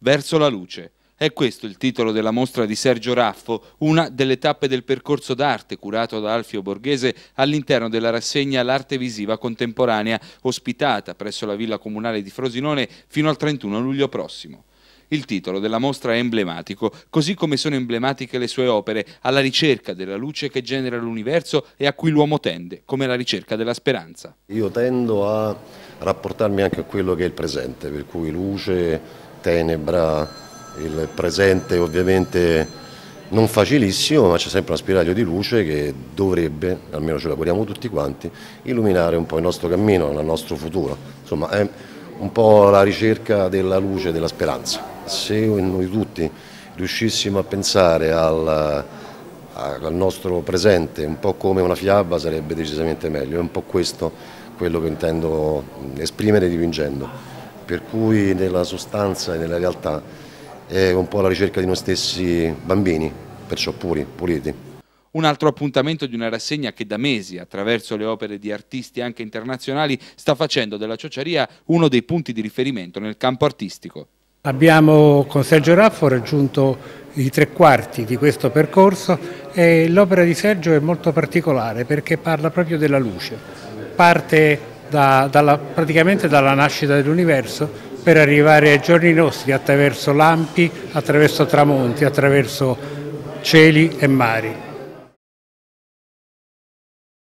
Verso la luce. È questo il titolo della mostra di Sergio Raffo, una delle tappe del percorso d'arte curato da Alfio Borghese all'interno della rassegna L'arte visiva contemporanea, ospitata presso la Villa Comunale di Frosinone fino al 31 luglio prossimo. Il titolo della mostra è emblematico, così come sono emblematiche le sue opere, alla ricerca della luce che genera l'universo e a cui l'uomo tende, come la ricerca della speranza. Io tendo a rapportarmi anche a quello che è il presente, per cui luce, tenebra, il presente ovviamente non facilissimo, ma c'è sempre una spiraglio di luce che dovrebbe, almeno ce la auguriamo tutti quanti, illuminare un po' il nostro cammino, il nostro futuro. Insomma, è un po' la ricerca della luce, della speranza. Se noi tutti riuscissimo a pensare al, al nostro presente un po' come una fiaba sarebbe decisamente meglio, è un po' questo quello che intendo esprimere dipingendo, per cui nella sostanza e nella realtà è un po' la ricerca di noi stessi bambini, perciò puri, puliti. Un altro appuntamento di una rassegna che da mesi, attraverso le opere di artisti anche internazionali, sta facendo della ciociaria uno dei punti di riferimento nel campo artistico. Abbiamo con Sergio Raffo raggiunto i tre quarti di questo percorso e l'opera di Sergio è molto particolare perché parla proprio della luce. Parte da, dalla, praticamente dalla nascita dell'universo per arrivare ai giorni nostri attraverso lampi, attraverso tramonti, attraverso cieli e mari.